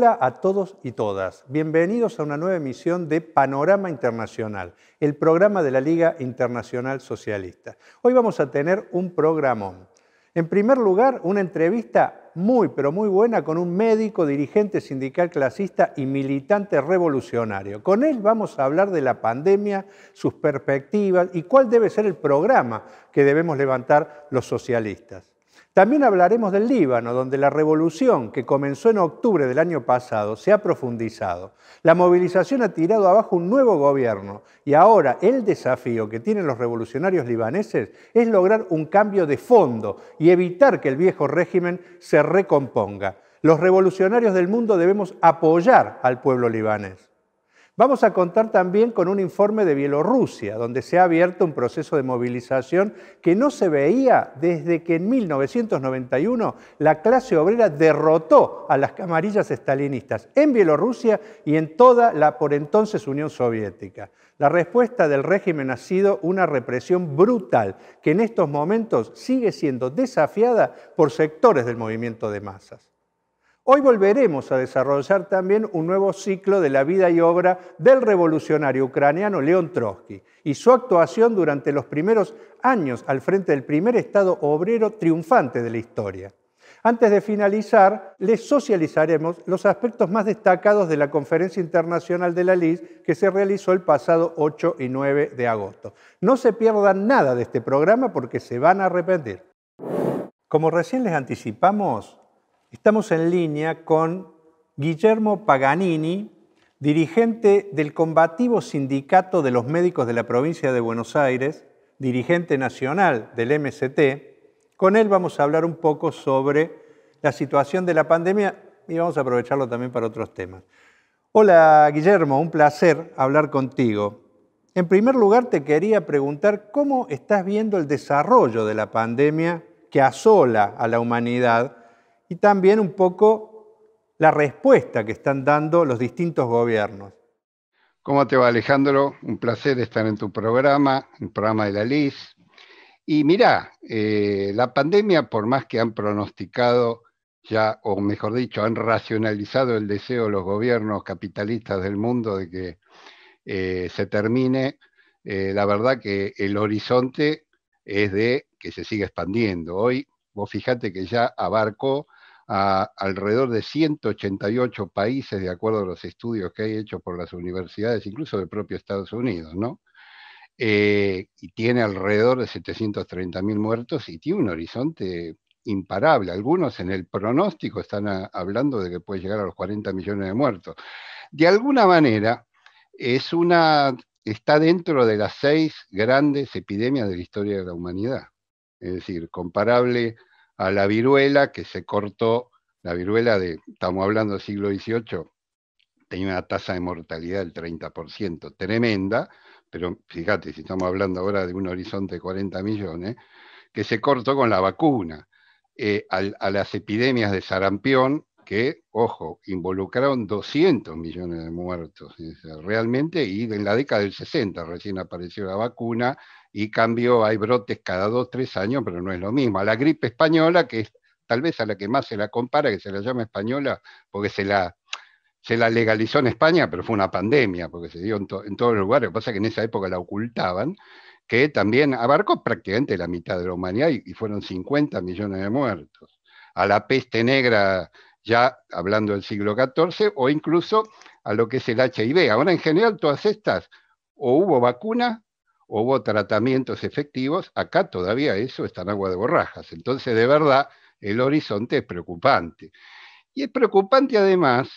Hola a todos y todas. Bienvenidos a una nueva emisión de Panorama Internacional, el programa de la Liga Internacional Socialista. Hoy vamos a tener un programón. En primer lugar, una entrevista muy, pero muy buena con un médico, dirigente sindical clasista y militante revolucionario. Con él vamos a hablar de la pandemia, sus perspectivas y cuál debe ser el programa que debemos levantar los socialistas. También hablaremos del Líbano, donde la revolución que comenzó en octubre del año pasado se ha profundizado. La movilización ha tirado abajo un nuevo gobierno y ahora el desafío que tienen los revolucionarios libaneses es lograr un cambio de fondo y evitar que el viejo régimen se recomponga. Los revolucionarios del mundo debemos apoyar al pueblo libanés. Vamos a contar también con un informe de Bielorrusia, donde se ha abierto un proceso de movilización que no se veía desde que en 1991 la clase obrera derrotó a las camarillas estalinistas en Bielorrusia y en toda la por entonces Unión Soviética. La respuesta del régimen ha sido una represión brutal que en estos momentos sigue siendo desafiada por sectores del movimiento de masas. Hoy volveremos a desarrollar también un nuevo ciclo de la vida y obra del revolucionario ucraniano León Trotsky y su actuación durante los primeros años al frente del primer Estado obrero triunfante de la historia. Antes de finalizar, les socializaremos los aspectos más destacados de la Conferencia Internacional de la LIS que se realizó el pasado 8 y 9 de agosto. No se pierdan nada de este programa porque se van a arrepentir. Como recién les anticipamos, Estamos en línea con Guillermo Paganini, dirigente del combativo sindicato de los médicos de la provincia de Buenos Aires, dirigente nacional del MST. Con él vamos a hablar un poco sobre la situación de la pandemia y vamos a aprovecharlo también para otros temas. Hola Guillermo, un placer hablar contigo. En primer lugar te quería preguntar cómo estás viendo el desarrollo de la pandemia que asola a la humanidad y también un poco la respuesta que están dando los distintos gobiernos. ¿Cómo te va Alejandro? Un placer estar en tu programa, el programa de la LIS. Y mira, eh, la pandemia, por más que han pronosticado ya, o mejor dicho, han racionalizado el deseo de los gobiernos capitalistas del mundo de que eh, se termine, eh, la verdad que el horizonte es de que se siga expandiendo. Hoy, vos fíjate que ya abarcó a alrededor de 188 países, de acuerdo a los estudios que hay hechos por las universidades, incluso del propio Estados Unidos, ¿no? Eh, y tiene alrededor de 730.000 muertos y tiene un horizonte imparable. Algunos en el pronóstico están hablando de que puede llegar a los 40 millones de muertos. De alguna manera, es una, está dentro de las seis grandes epidemias de la historia de la humanidad. Es decir, comparable a la viruela que se cortó, la viruela de, estamos hablando del siglo XVIII, tenía una tasa de mortalidad del 30%, tremenda, pero fíjate, si estamos hablando ahora de un horizonte de 40 millones, que se cortó con la vacuna. Eh, a, las epidemias de sarampión, que, ojo, involucraron 200 millones de muertos realmente, y en la década del 60 recién apareció la vacuna, y cambio hay brotes cada dos, tres años, pero no es lo mismo. A la gripe española, que es tal vez a la que más se la compara, que se la llama española, porque se la, se la legalizó en España, pero fue una pandemia, porque se dio en, todos los lugares. Lo que pasa es que en esa época la ocultaban, que también abarcó prácticamente la mitad de la humanidad y, y fueron 50 millones de muertos. A la peste negra, ya hablando del siglo XIV, o incluso a lo que es el HIV. Ahora, en general, todas estas, o hubo vacuna hubo tratamientos efectivos, acá todavía eso está en agua de borrajas. Entonces, de verdad, el horizonte es preocupante. Y es preocupante además,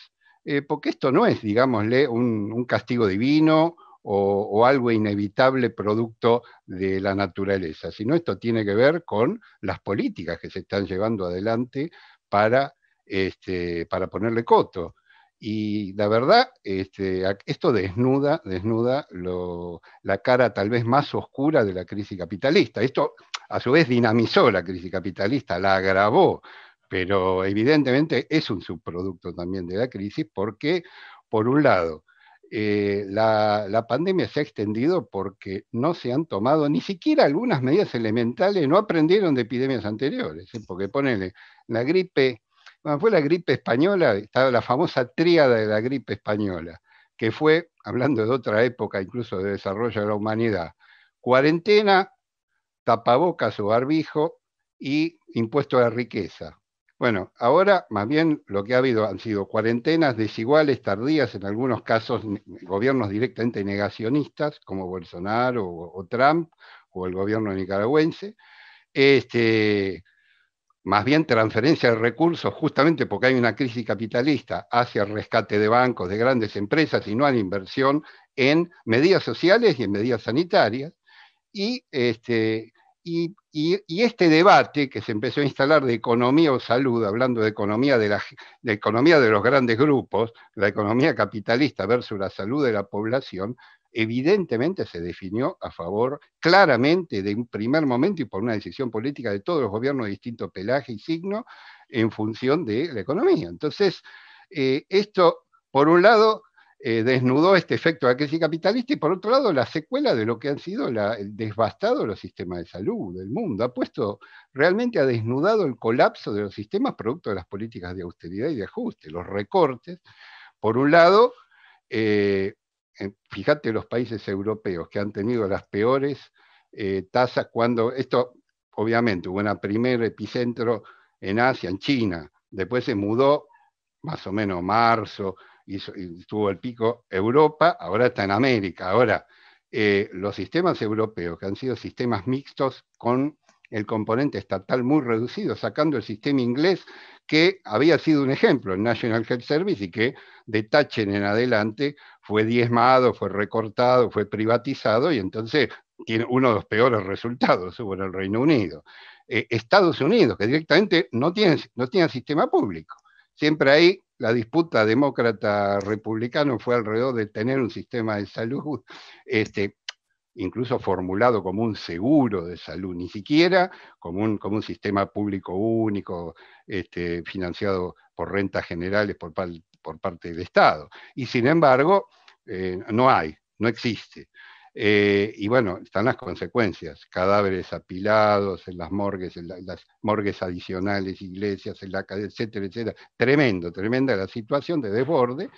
eh, porque esto no es, digámosle, un, castigo divino o, algo inevitable producto de la naturaleza, sino esto tiene que ver con las políticas que se están llevando adelante para, este, para ponerle coto. Y la verdad, este, esto desnuda, desnuda la cara tal vez más oscura de la crisis capitalista. Esto a su vez dinamizó la crisis capitalista, la agravó, pero evidentemente es un subproducto también de la crisis porque, por un lado, eh, la, pandemia se ha extendido porque no se han tomado ni siquiera algunas medidas elementales, no aprendieron de epidemias anteriores, ¿eh? porque ponele la gripe fue la gripe española, estaba la famosa tríada de la gripe española, que fue, hablando de otra época incluso de desarrollo de la humanidad, cuarentena, tapabocas o barbijo y impuesto a la riqueza. Bueno, ahora más bien lo que ha habido han sido cuarentenas desiguales, tardías, en algunos casos gobiernos directamente negacionistas, como Bolsonaro o, Trump, o el gobierno nicaragüense, este, más bien transferencia de recursos, justamente porque hay una crisis capitalista hacia el rescate de bancos, de grandes empresas, y no hay inversión en medidas sociales y en medidas sanitarias. Y este, este debate que se empezó a instalar de economía o salud, hablando de economía de, la, economía de los grandes grupos, la economía capitalista versus la salud de la población, evidentemente se definió a favor claramente de un primer momento y por una decisión política de todos los gobiernos de distinto pelaje y signo en función de la economía. Entonces, eh, esto, por un lado, eh, desnudó este efecto de la crisis capitalista y por otro lado la secuela de lo que han sido el devastado de los sistemas de salud del mundo. Ha puesto, realmente ha desnudado el colapso de los sistemas producto de las políticas de austeridad y de ajuste, los recortes. Por un lado, eh, fíjate los países europeos que han tenido las peores eh, tasas cuando, esto obviamente hubo un primer epicentro en Asia, en China, después se mudó más o menos marzo, y, tuvo el pico Europa, ahora está en América. Ahora, eh, los sistemas europeos, que han sido sistemas mixtos con el componente estatal muy reducido, sacando el sistema inglés, que había sido un ejemplo, el National Health Service, y que de Thatcher en adelante fue diezmado, fue recortado, fue privatizado, y entonces tiene uno de los peores resultados hubo en el Reino Unido. Eh, Estados Unidos, que directamente no tiene, no tiene sistema público. Siempre hay la disputa demócrata-republicano fue alrededor de tener un sistema de salud, este, incluso formulado como un seguro de salud, ni siquiera como un, como un sistema público único, este, financiado por rentas generales por, por, parte del Estado. Y sin embargo, eh, no hay, no existe. Eh, y bueno, están las consecuencias, cadáveres apilados en las morgues, en, las morgues adicionales, iglesias, en la etcétera, etcétera. Tremendo, tremenda la situación de desborde.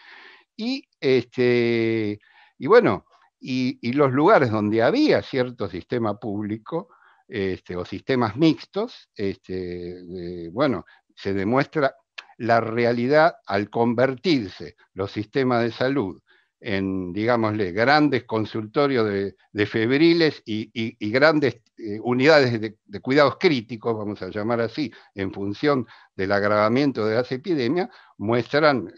Y, este, y bueno, y, los lugares donde había cierto sistema público este, o sistemas mixtos, este, bueno, se demuestra la realidad al convertirse los sistemas de salud en, digámosle, grandes consultorios de, febriles y, grandes eh, unidades de, cuidados críticos, vamos a llamar así, en función del agravamiento de las epidemias, muestran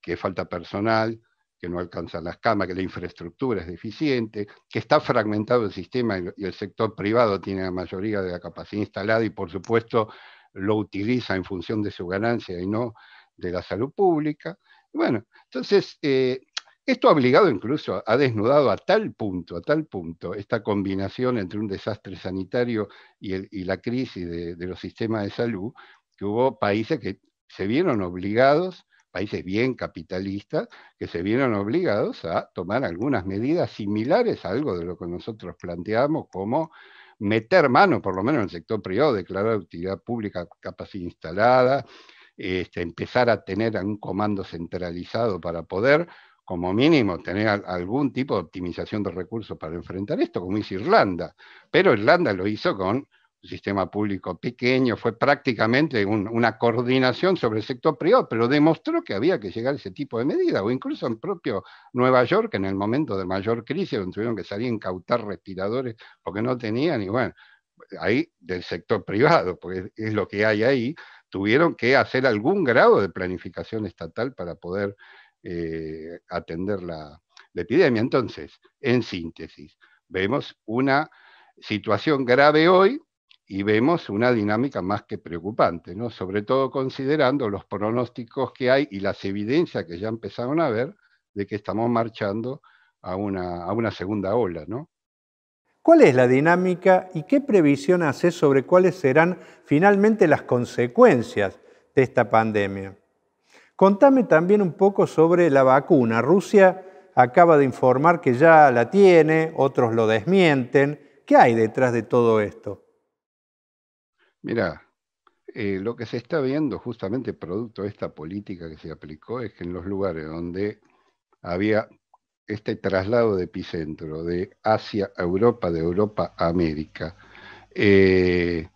que falta personal, que no alcanzan las camas, que la infraestructura es deficiente, que está fragmentado el sistema y el sector privado tiene la mayoría de la capacidad instalada y por supuesto lo utiliza en función de su ganancia y no de la salud pública. Bueno, entonces, eh, esto ha obligado incluso, ha desnudado a tal punto, a tal punto, esta combinación entre un desastre sanitario y, la crisis de, los sistemas de salud, que hubo países que se vieron obligados, países bien capitalistas, que se vieron obligados a tomar algunas medidas similares a algo de lo que nosotros planteamos como meter mano, por lo menos en el sector privado, declarar utilidad pública capacidad instalada, este, empezar a tener un comando centralizado para poder, como mínimo, tener algún tipo de optimización de recursos para enfrentar esto, como hizo Irlanda. Pero Irlanda lo hizo con sistema público pequeño, fue prácticamente una coordinación sobre el sector privado, pero demostró que había que llegar a ese tipo de medidas, o incluso en propio Nueva York, en el momento de mayor crisis, donde tuvieron que salir a incautar respiradores porque no tenían, y bueno, ahí del sector privado, porque es lo que hay ahí, tuvieron que hacer algún grado de planificación estatal para poder eh, atender la, epidemia. Entonces, en síntesis, vemos una situación grave hoy y vemos una dinámica más que preocupante, ¿no? sobre todo considerando los pronósticos que hay y las evidencias que ya empezaron a ver de que estamos marchando a una, a una segunda ola. ¿no? ¿Cuál es la dinámica y qué previsión hace sobre cuáles serán finalmente las consecuencias de esta pandemia? Contame también un poco sobre la vacuna. Rusia acaba de informar que ya la tiene, otros lo desmienten. ¿Qué hay detrás de todo esto? Mira, eh, lo que se está viendo justamente producto de esta política que se aplicó es que en los lugares donde había este traslado de epicentro de Asia a Europa, de Europa a América, eh,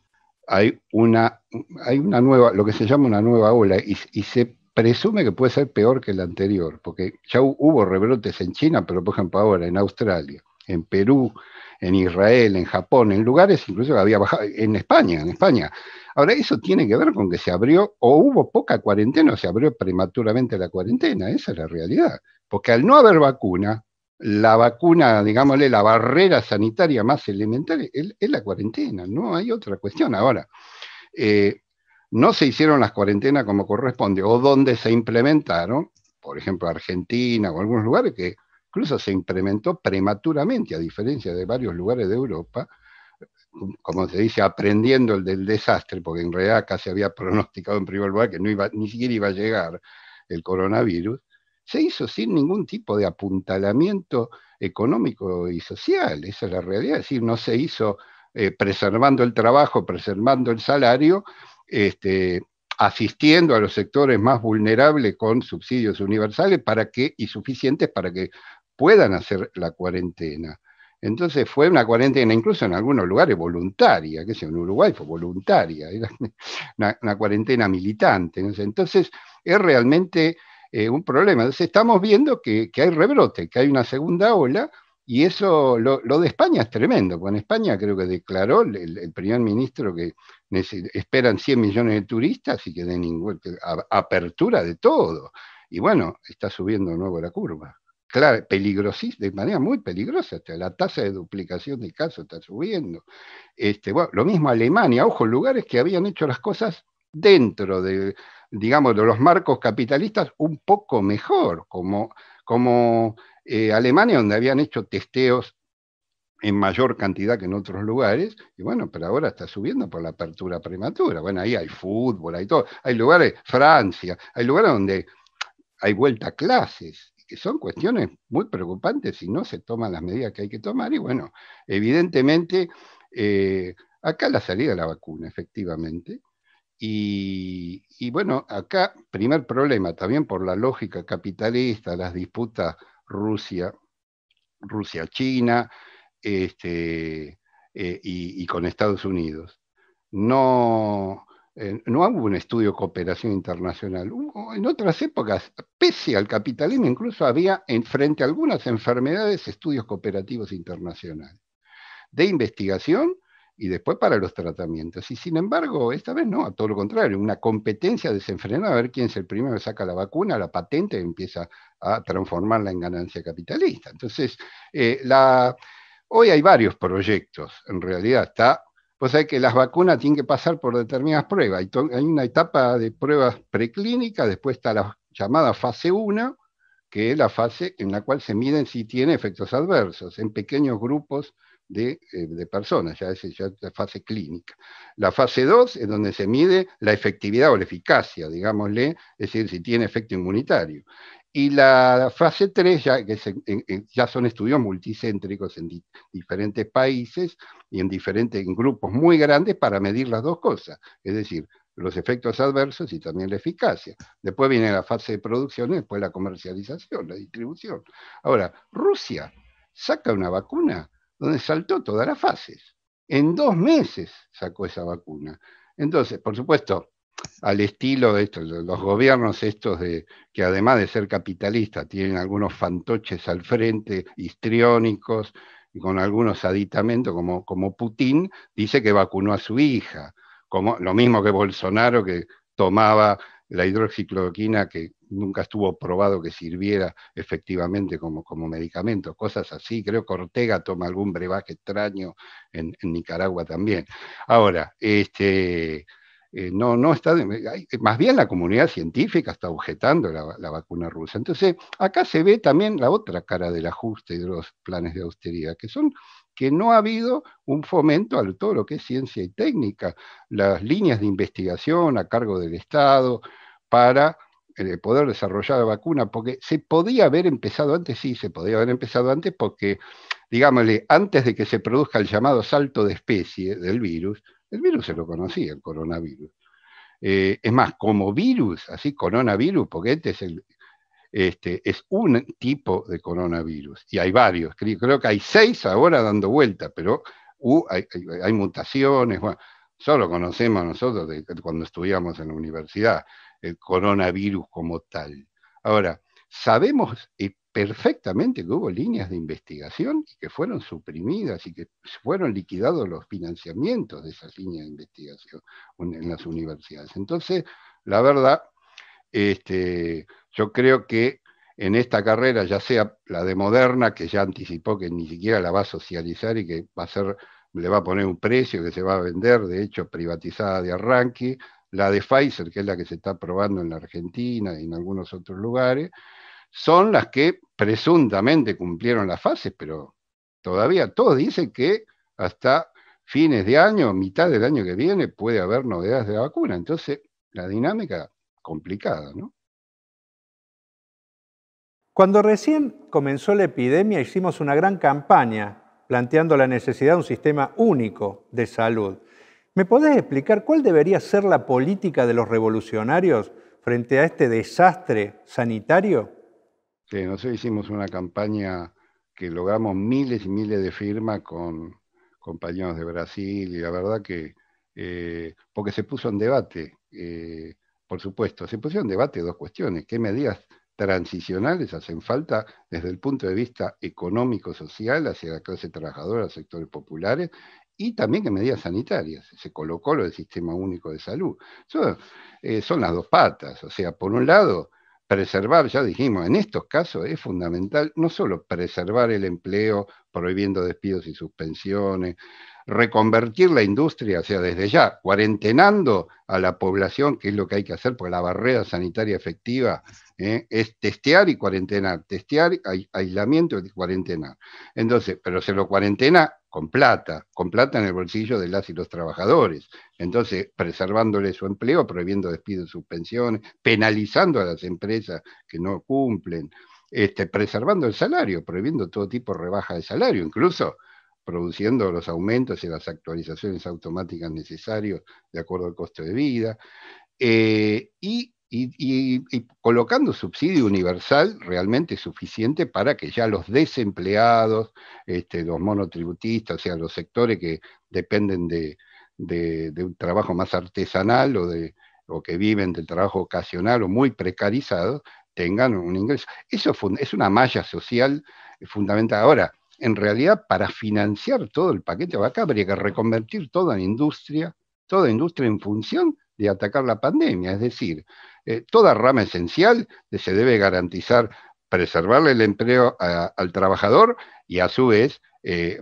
hay, una, hay una nueva, lo que se llama una nueva ola, y, y, se presume que puede ser peor que la anterior, porque ya hubo rebrotes en China, pero por ejemplo ahora en Australia, en Perú, en Israel, en Japón, en lugares incluso que había bajado, en España, en España. Ahora, eso tiene que ver con que se abrió, o hubo poca cuarentena, o se abrió prematuramente la cuarentena, esa es la realidad. Porque al no haber vacuna, la vacuna, digámosle, la barrera sanitaria más elemental es, la cuarentena, no hay otra cuestión. Ahora, eh, no se hicieron las cuarentenas como corresponde, o donde se implementaron, por ejemplo, Argentina o algunos lugares que incluso se implementó prematuramente, a diferencia de varios lugares de Europa, como se dice, aprendiendo el del desastre, porque en realidad acá se había pronosticado en primer lugar que ni siquiera iba a llegar el coronavirus, se hizo sin ningún tipo de apuntalamiento económico y social, esa es la realidad, es decir, no se hizo eh, preservando el trabajo, preservando el salario, este, asistiendo a los sectores más vulnerables con subsidios universales para que, y suficientes para que puedan hacer la cuarentena. Entonces fue una cuarentena, incluso en algunos lugares voluntaria, que sé, en Uruguay fue voluntaria, era una, cuarentena militante. Entonces es realmente eh, un problema. Entonces estamos viendo que, hay rebrote, que hay una segunda ola, y eso, lo, de España es tremendo, porque en España creo que declaró el, primer ministro que esperan 100 millones de turistas y que de ninguna apertura de todo. Y bueno, está subiendo de nuevo la curva claro, peligrosísima, de manera muy peligrosa, la tasa de duplicación de casos está subiendo. Este, bueno, lo mismo Alemania, ojo, lugares que habían hecho las cosas dentro de, digamos, de los marcos capitalistas un poco mejor, como, como eh, Alemania, donde habían hecho testeos en mayor cantidad que en otros lugares, y bueno, pero ahora está subiendo por la apertura prematura. Bueno, ahí hay fútbol, hay todo, hay lugares, Francia, hay lugares donde hay vuelta a clases, son cuestiones muy preocupantes si no se toman las medidas que hay que tomar. Y bueno, evidentemente, eh, acá la salida de la vacuna, efectivamente. Y, bueno, acá, primer problema, también por la lógica capitalista, las disputas Rusia, Rusia-China este, eh, y, y con Estados Unidos. No, no hubo un estudio de cooperación internacional. en otras épocas, pese al capitalismo, incluso había en frente a algunas enfermedades estudios cooperativos internacionales de investigación y después para los tratamientos. Y sin embargo, esta vez no, a todo lo contrario, una competencia desenfrenada a ver quién es el primero que saca la vacuna, la patente empieza a transformarla en ganancia capitalista. Entonces, eh, hoy hay varios proyectos, en realidad está pues hay que las vacunas tienen que pasar por determinadas pruebas. Hay una etapa de pruebas preclínicas, después está la llamada fase 1, que es la fase en la cual se miden si tiene efectos adversos en pequeños grupos de, eh, personas, ya es, ya la fase clínica. La fase 2 es donde se mide la efectividad o la eficacia, digámosle, es decir, si tiene efecto inmunitario. Y la fase 3 ya, que ya son estudios multicéntricos en diferentes países y en diferentes grupos muy grandes para medir las dos cosas, es decir, los efectos adversos y también la eficacia. Después viene la fase de producción y después la comercialización, la distribución. Ahora, Rusia saca una vacuna donde saltó todas las fases. En dos meses sacó esa vacuna. Entonces, por supuesto, al estilo de estos, los gobiernos estos de que además de ser capitalistas tienen algunos fantoches al frente, histriónicos y con algunos aditamentos como, como Putin, dice que vacunó a su hija, como lo mismo que Bolsonaro que tomaba la hidroxicloroquina que nunca estuvo probado que sirviera efectivamente como, como medicamento, cosas así. Creo que Ortega toma algún brebaje extraño en, en Nicaragua también. Ahora, este, eh, no, no está, más bien la comunidad científica está objetando la, vacuna rusa. Entonces, acá se ve también la otra cara del ajuste y de los planes de austeridad, que son que no ha habido un fomento a todo lo que es ciencia y técnica, las líneas de investigación a cargo del Estado para eh, poder desarrollar la vacuna, porque se podía haber empezado antes, sí, se podía haber empezado antes porque, digámosle, antes de que se produzca el llamado salto de especie del virus, el virus se lo conocía, el coronavirus. Eh, es más, como virus, así coronavirus, porque este es, este, es un tipo de coronavirus, y hay varios, creo, que hay seis ahora dando vuelta, pero hay, mutaciones, solo conocemos nosotros cuando estudiamos en la universidad el coronavirus como tal. Ahora, sabemos perfectamente que hubo líneas de investigación y que fueron suprimidas y que fueron liquidados los financiamientos de esas líneas de investigación en las universidades. Entonces, la verdad, este, yo creo que en esta carrera, ya sea la de Moderna, que ya anticipó que ni siquiera la va a socializar y que va a ser, le va a poner un precio que se va a vender, de hecho, privatizada de arranque, la de Pfizer, que es la que se está probando en la Argentina y en algunos otros lugares, son las que presuntamente cumplieron las fases, pero todavía todos dicen que hasta fines de año, mitad del año que viene, puede haber novedades de la vacuna. Entonces, la dinámica complicada, ¿no? Cuando recién comenzó la epidemia hicimos una gran campaña planteando la necesidad de un sistema único de salud. ¿Me podés explicar cuál debería ser la política de los revolucionarios frente a este desastre sanitario? Sí, nosotros hicimos una campaña que logramos miles y miles de firmas con compañeros de Brasil y la verdad que, eh, porque se puso en debate, eh, por supuesto, se pusieron en debate dos cuestiones, qué medidas transicionales hacen falta desde el punto de vista económico-social hacia la clase trabajadora, sectores populares, y también en medidas sanitarias. Se colocó lo del Sistema Único de Salud. Eh, son las dos patas. O sea, por un lado, preservar, ya dijimos, en estos casos es fundamental no solo preservar el empleo, prohibiendo despidos y suspensiones, reconvertir la industria, o sea, desde ya, cuarentenando a la población, que es lo que hay que hacer, porque la barrera sanitaria efectiva ¿eh? es testear y cuarentenar, testear, aislamiento y cuarentenar. Entonces, pero se lo cuarentena con plata, con plata en el bolsillo de las y los trabajadores. Entonces, preservándole su empleo, prohibiendo despidos, suspensiones, penalizando a las empresas que no cumplen, este, preservando el salario, prohibiendo todo tipo de rebaja de salario, incluso produciendo los aumentos y las actualizaciones automáticas necesarios de acuerdo al costo de vida, eh, y, colocando subsidio universal realmente suficiente para que ya los desempleados, este, los monotributistas, o sea, los sectores que dependen de, un trabajo más artesanal o, de, o que viven del trabajo ocasional o muy precarizado, tengan un ingreso. Eso es una malla social fundamental. Ahora, en realidad para financiar todo el paquete acá habría que reconvertir toda la industria, toda industria en función de atacar la pandemia, es decir, eh, toda rama esencial se debe garantizar preservarle el empleo al trabajador y a su vez eh,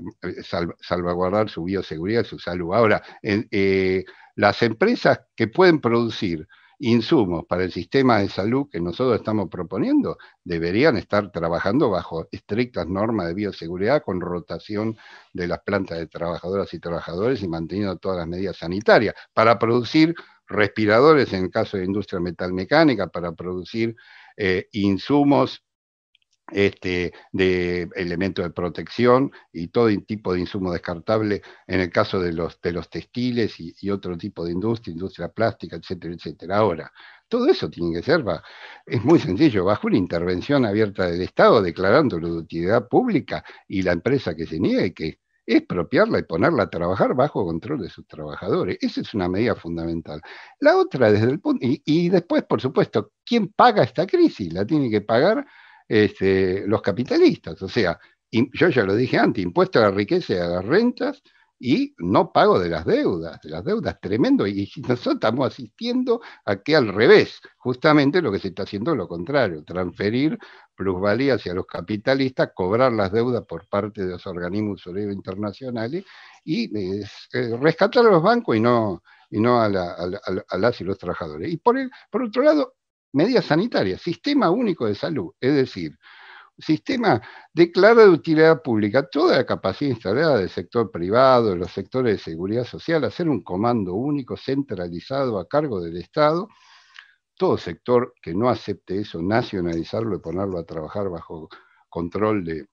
salvaguardar su bioseguridad y su salud. Ahora, eh, las empresas que pueden producir insumos para el sistema de salud que nosotros estamos proponiendo deberían estar trabajando bajo estrictas normas de bioseguridad con rotación de las plantas de trabajadoras y trabajadores y manteniendo todas las medidas sanitarias para producir respiradores en el caso de industria metalmecánica, para producir eh, insumos este, de elementos de protección y todo tipo de insumo descartable en el caso de los, de los textiles y, otro tipo de industria, industria plástica, etcétera, etcétera. Ahora, todo eso tiene que ser, es muy sencillo, bajo una intervención abierta del Estado declarándolo de utilidad pública y la empresa que se niegue que expropiarla y ponerla a trabajar bajo control de sus trabajadores. Esa es una medida fundamental. La otra, desde el punto, y, después, por supuesto, ¿quién paga esta crisis? La tiene que pagar este, los capitalistas. O sea, yo ya lo dije antes, impuesto a la riqueza y a las rentas y no pago de las deudas, de las deudas tremendo. Y nosotros estamos asistiendo a que al revés, justamente lo que se está haciendo es lo contrario, transferir plusvalía hacia los capitalistas, cobrar las deudas por parte de los organismos internacionales y eh, rescatar a los bancos y no, y no a, las y los trabajadores. Y por, el, por otro lado, medidas sanitarias, sistema único de salud, es decir, sistema declara de utilidad pública. Toda la capacidad instalada del sector privado, de los sectores de seguridad social, hacer un comando único centralizado a cargo del Estado, todo sector que no acepte eso, nacionalizarlo y ponerlo a trabajar bajo control de,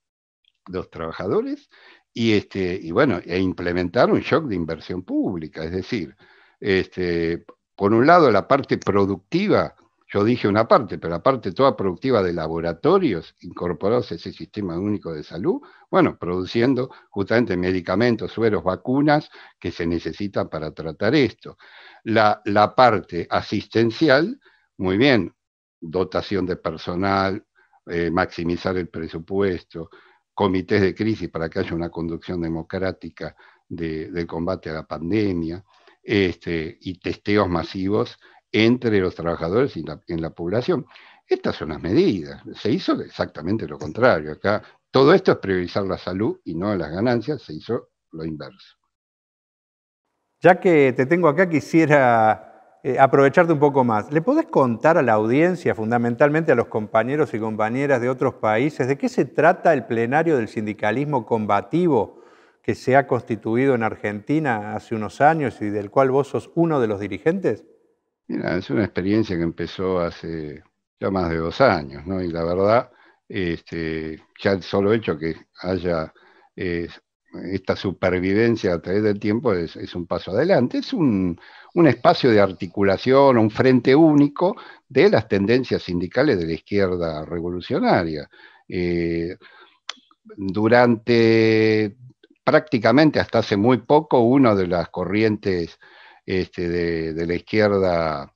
los trabajadores, y, este, y bueno, e implementar un shock de inversión pública, es decir, este, por un lado, la parte productiva, yo dije una parte, pero la parte toda productiva de laboratorios incorporados a ese sistema único de salud, bueno, produciendo justamente medicamentos, sueros, vacunas que se necesitan para tratar esto. La, parte asistencial, muy bien, dotación de personal, eh, maximizar el presupuesto, comités de crisis para que haya una conducción democrática del combate a la pandemia, este, y testeos masivos entre los trabajadores y en la población. Estas son las medidas. Se hizo exactamente lo contrario. Acá todo esto es priorizar la salud y no las ganancias, se hizo lo inverso. Ya que te tengo acá, quisiera eh, aprovecharte un poco más. ¿Le podés contar a la audiencia, fundamentalmente a los compañeros y compañeras de otros países, de qué se trata el plenario del sindicalismo combativo que se ha constituido en Argentina hace unos años y del cual vos sos uno de los dirigentes? Mira, es una experiencia que empezó hace ya más de dos años, ¿no? Y la verdad, este, ya el solo hecho que haya esta supervivencia a través del tiempo es, un paso adelante. Es un, espacio de articulación, un frente único de las tendencias sindicales de la izquierda revolucionaria. Eh, durante prácticamente hasta hace muy poco, una de las corrientes este, de, la izquierda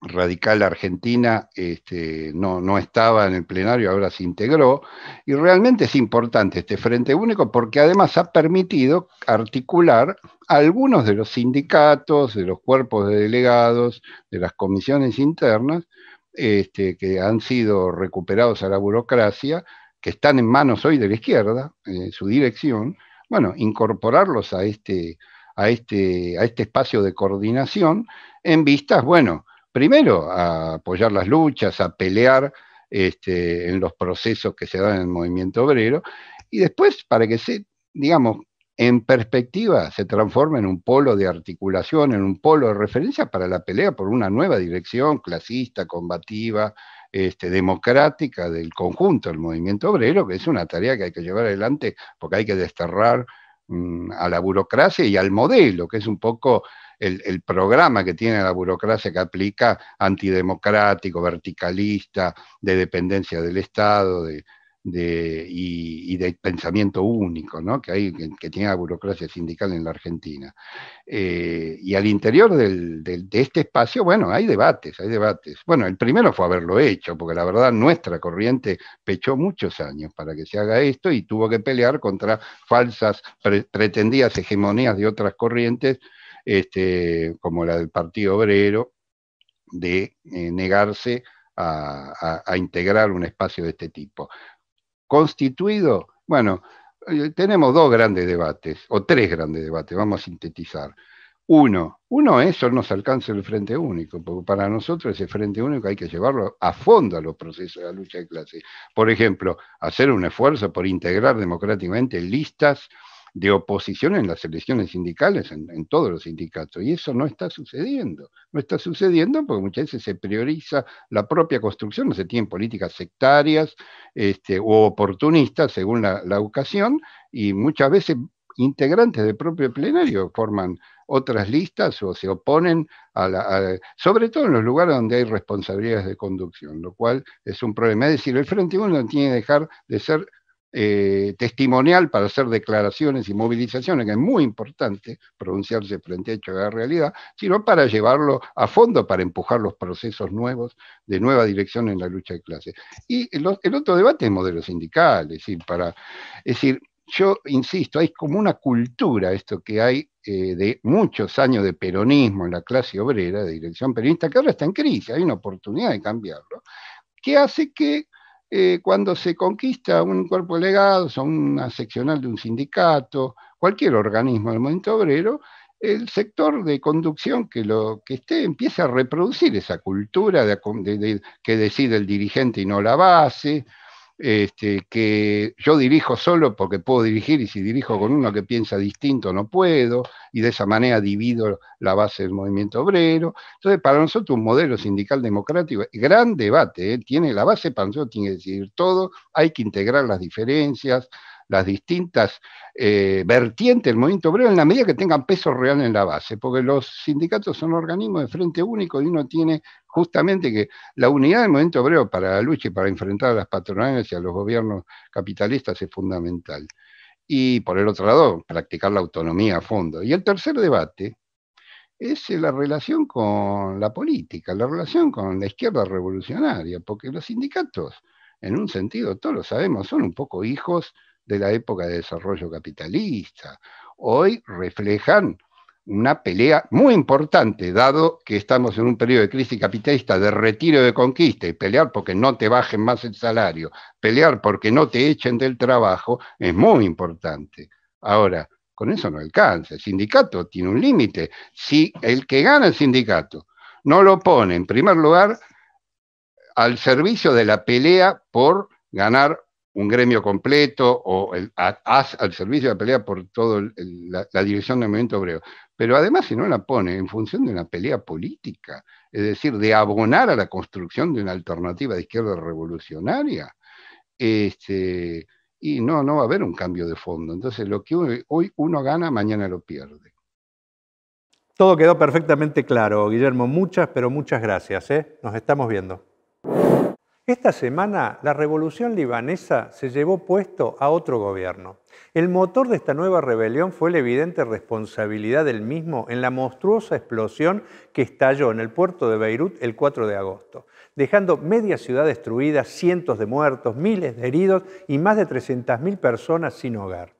radical argentina este, no, no, estaba en el plenario, ahora se integró, y realmente es importante este Frente Único porque además ha permitido articular algunos de los sindicatos, de los cuerpos de delegados, de las comisiones internas, este, que han sido recuperados a la burocracia, que están en manos hoy de la izquierda, en su dirección, bueno, incorporarlos a este, a este, a este espacio de coordinación en vistas, bueno, primero a apoyar las luchas, a pelear este, en los procesos que se dan en el movimiento obrero, y después para que se, digamos, en perspectiva se transforme en un polo de articulación, en un polo de referencia para la pelea por una nueva dirección clasista, combativa, este, democrática del conjunto del movimiento obrero, que es una tarea que hay que llevar adelante porque hay que desterrar a la burocracia y al modelo, que es un poco el, programa que tiene la burocracia que aplica antidemocrático, verticalista, de dependencia del Estado, de, y, de pensamiento único ¿no? que, hay, que, tiene la burocracia sindical en la Argentina. Eh, y al interior de este espacio, bueno, hay debates, hay debates. Bueno, el primero fue haberlo hecho, porque la verdad nuestra corriente pechó muchos años para que se haga esto y tuvo que pelear contra falsas, pretendidas hegemonías de otras corrientes, este, como la del Partido Obrero, de eh, negarse a, integrar un espacio de este tipo constituido, bueno, eh, tenemos dos grandes debates, o tres grandes debates, vamos a sintetizar. Uno, uno es no nos alcanza el Frente Único, porque para nosotros ese Frente Único hay que llevarlo a fondo a los procesos de la lucha de clase. Por ejemplo, hacer un esfuerzo por integrar democráticamente listas de oposición en las elecciones sindicales, en, todos los sindicatos. Y eso no está sucediendo. No está sucediendo porque muchas veces se prioriza la propia construcción, no se tienen políticas sectarias este, o oportunistas según la, la ocasión, y muchas veces integrantes del propio plenario forman otras listas o se oponen a la, sobre todo en los lugares donde hay responsabilidades de conducción, lo cual es un problema. Es decir, el Frente Uno tiene que dejar de ser eh, testimonial para hacer declaraciones y movilizaciones, que es muy importante pronunciarse frente a hecho de la realidad, sino para llevarlo a fondo, para empujar los procesos nuevos de nueva dirección en la lucha de clases. Y el, otro debate es modelo sindical, es decir, para, es decir, yo insisto, hay como una cultura, esto que hay eh, de muchos años de peronismo en la clase obrera, de dirección peronista, que ahora está en crisis, hay una oportunidad de cambiarlo, que hace que eh, cuando se conquista un cuerpo de legados o una seccional de un sindicato, cualquier organismo del movimiento obrero, el sector de conducción que, lo, que esté empieza a reproducir esa cultura que decide el dirigente y no la base, este, que yo dirijo solo porque puedo dirigir y si dirijo con uno que piensa distinto no puedo, y de esa manera divido la base del movimiento obrero. Entonces, para nosotros un modelo sindical democrático, gran debate, ¿eh? tiene la base para nosotros, tiene que decidir todo, hay que integrar las diferencias, las distintas eh, vertientes del movimiento obrero en la medida que tengan peso real en la base, porque los sindicatos son organismos de frente único y uno tiene justamente que la unidad del movimiento obrero para la lucha y para enfrentar a las patronales y a los gobiernos capitalistas es fundamental. Y por el otro lado, practicar la autonomía a fondo. Y el tercer debate es la relación con la política, la relación con la izquierda revolucionaria, porque los sindicatos, en un sentido, todos lo sabemos, son un poco hijos de la época de desarrollo capitalista. Hoy reflejan una pelea muy importante, dado que estamos en un periodo de crisis capitalista, de retiro de conquista, y pelear porque no te bajen más el salario, pelear porque no te echen del trabajo, es muy importante. Ahora, con eso no alcanza. El sindicato tiene un límite. Si el que gana el sindicato no lo pone en primer lugar al servicio de la pelea por ganar un gremio completo o al servicio de la pelea por toda la, dirección del movimiento obrero. Pero además si no la pone en función de una pelea política, es decir, de abonar a la construcción de una alternativa de izquierda revolucionaria, este, y no, no va a haber un cambio de fondo. Entonces, lo que hoy uno gana, mañana lo pierde. Todo quedó perfectamente claro, Guillermo. Muchas, pero muchas gracias. ¿eh? Nos estamos viendo. Esta semana la revolución libanesa se llevó puesto a otro gobierno. El motor de esta nueva rebelión fue la evidente responsabilidad del mismo en la monstruosa explosión que estalló en el puerto de Beirut el 4 de agosto dejando media ciudad destruida, cientos de muertos, miles de heridos y más de 300.000 personas sin hogar.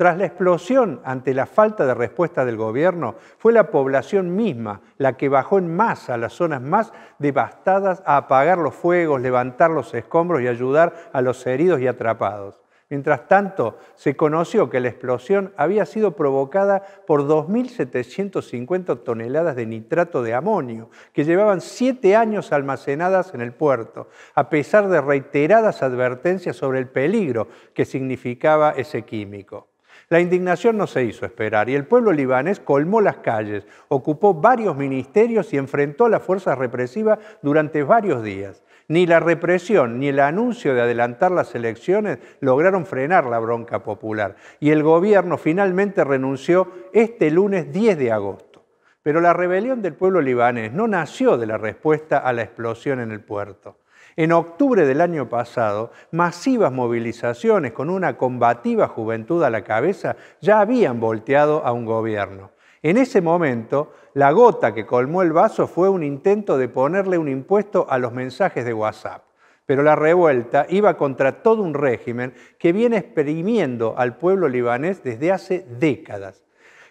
Tras la explosión ante la falta de respuesta del gobierno, fue la población misma la que bajó en masa a las zonas más devastadas a apagar los fuegos, levantar los escombros y ayudar a los heridos y atrapados. Mientras tanto, se conoció que la explosión había sido provocada por 2.750 toneladas de nitrato de amonio, que llevaban siete años almacenadas en el puerto, a pesar de reiteradas advertencias sobre el peligro que significaba ese químico. La indignación no se hizo esperar y el pueblo libanés colmó las calles, ocupó varios ministerios y enfrentó a la fuerza represiva durante varios días. Ni la represión ni el anuncio de adelantar las elecciones lograron frenar la bronca popular y el gobierno finalmente renunció este lunes 10 de agosto. Pero la rebelión del pueblo libanés no nació de la respuesta a la explosión en el puerto. En octubre del año pasado, masivas movilizaciones con una combativa juventud a la cabeza ya habían volteado a un gobierno. En ese momento, la gota que colmó el vaso fue un intento de ponerle un impuesto a los mensajes de WhatsApp. Pero la revuelta iba contra todo un régimen que viene exprimiendo al pueblo libanés desde hace décadas.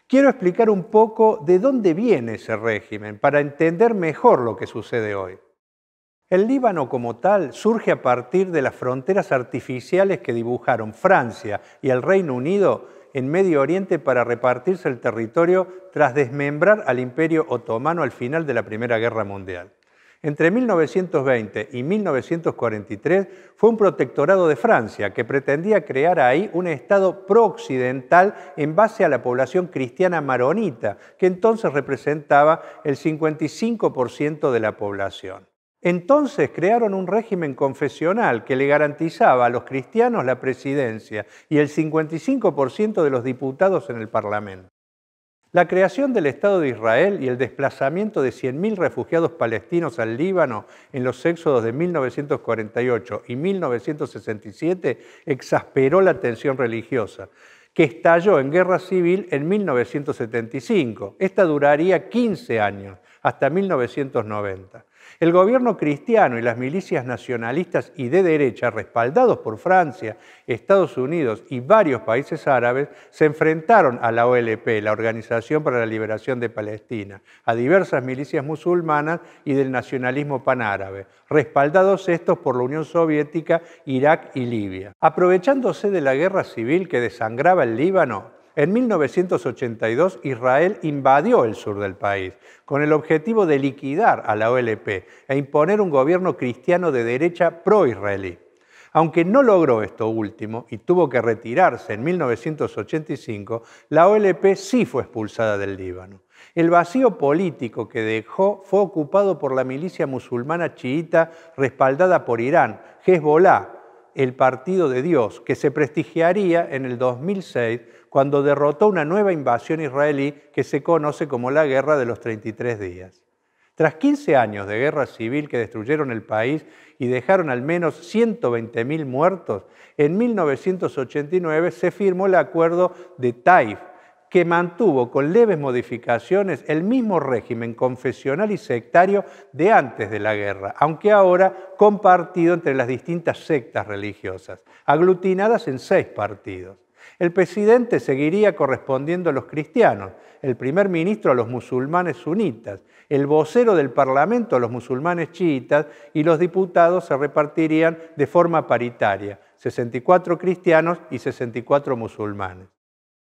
Quiero explicar un poco de dónde viene ese régimen para entender mejor lo que sucede hoy. El Líbano como tal surge a partir de las fronteras artificiales que dibujaron Francia y el Reino Unido en Medio Oriente para repartirse el territorio tras desmembrar al Imperio Otomano al final de la Primera Guerra Mundial. Entre 1920 y 1943 fue un protectorado de Francia que pretendía crear ahí un Estado pro-occidental en base a la población cristiana maronita, que entonces representaba el 55% de la población. Entonces crearon un régimen confesional que le garantizaba a los cristianos la presidencia y el 55% de los diputados en el Parlamento. La creación del Estado de Israel y el desplazamiento de 100.000 refugiados palestinos al Líbano en los éxodos de 1948 y 1967 exasperó la tensión religiosa, que estalló en guerra civil en 1975. Esta duraría 15 años, hasta 1990. El gobierno cristiano y las milicias nacionalistas y de derecha, respaldados por Francia, Estados Unidos y varios países árabes, se enfrentaron a la OLP, la Organización para la Liberación de Palestina, a diversas milicias musulmanas y del nacionalismo panárabe, respaldados estos por la Unión Soviética, Irak y Libia. Aprovechándose de la guerra civil que desangraba el Líbano, en 1982 Israel invadió el sur del país con el objetivo de liquidar a la OLP e imponer un gobierno cristiano de derecha pro-israelí. Aunque no logró esto último y tuvo que retirarse en 1985, la OLP sí fue expulsada del Líbano. El vacío político que dejó fue ocupado por la milicia musulmana chiita respaldada por Irán, Hezbollah, el Partido de Dios, que se prestigiaría en el 2006 cuando derrotó una nueva invasión israelí que se conoce como la Guerra de los 33 días. Tras 15 años de guerra civil que destruyeron el país y dejaron al menos 120.000 muertos, en 1989 se firmó el acuerdo de Taif, que mantuvo con leves modificaciones el mismo régimen confesional y sectario de antes de la guerra, aunque ahora compartido entre las distintas sectas religiosas, aglutinadas en seis partidos. El presidente seguiría correspondiendo a los cristianos, el primer ministro a los musulmanes sunitas, el vocero del parlamento a los musulmanes chiitas y los diputados se repartirían de forma paritaria, 64 cristianos y 64 musulmanes.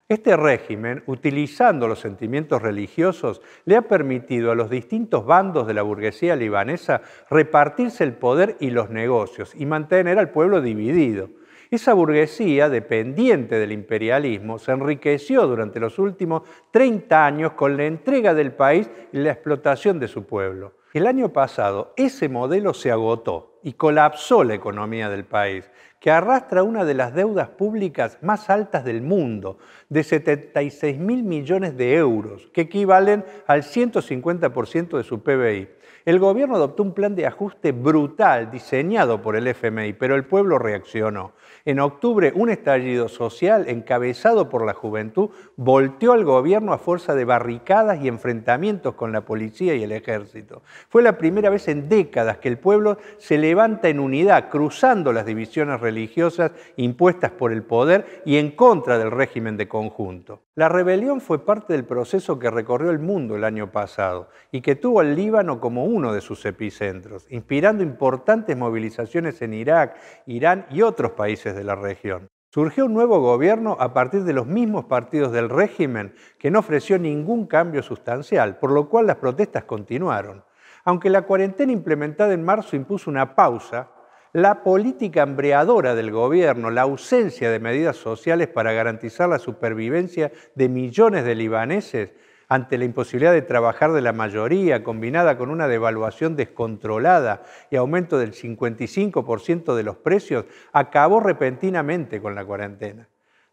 Este régimen, utilizando los sentimientos religiosos, le ha permitido a los distintos bandos de la burguesía libanesa repartirse el poder y los negocios y mantener al pueblo dividido. Esa burguesía, dependiente del imperialismo, se enriqueció durante los últimos 30 años con la entrega del país y la explotación de su pueblo. El año pasado ese modelo se agotó y colapsó la economía del país, que arrastra una de las deudas públicas más altas del mundo, de 76 mil millones de euros, que equivalen al 150% de su PBI. El gobierno adoptó un plan de ajuste brutal diseñado por el FMI, pero el pueblo reaccionó. En octubre, un estallido social encabezado por la juventud volteó al gobierno a fuerza de barricadas y enfrentamientos con la policía y el ejército. Fue la primera vez en décadas que el pueblo se levanta en unidad, cruzando las divisiones religiosas impuestas por el poder y en contra del régimen de conjunto. La rebelión fue parte del proceso que recorrió el mundo el año pasado y que tuvo al Líbano como uno de sus epicentros, inspirando importantes movilizaciones en Irak, Irán y otros países de la región. Surgió un nuevo gobierno a partir de los mismos partidos del régimen que no ofreció ningún cambio sustancial, por lo cual las protestas continuaron. Aunque la cuarentena implementada en marzo impuso una pausa, la política embreadora del gobierno, la ausencia de medidas sociales para garantizar la supervivencia de millones de libaneses, ante la imposibilidad de trabajar de la mayoría, combinada con una devaluación descontrolada y aumento del 55% de los precios, acabó repentinamente con la cuarentena.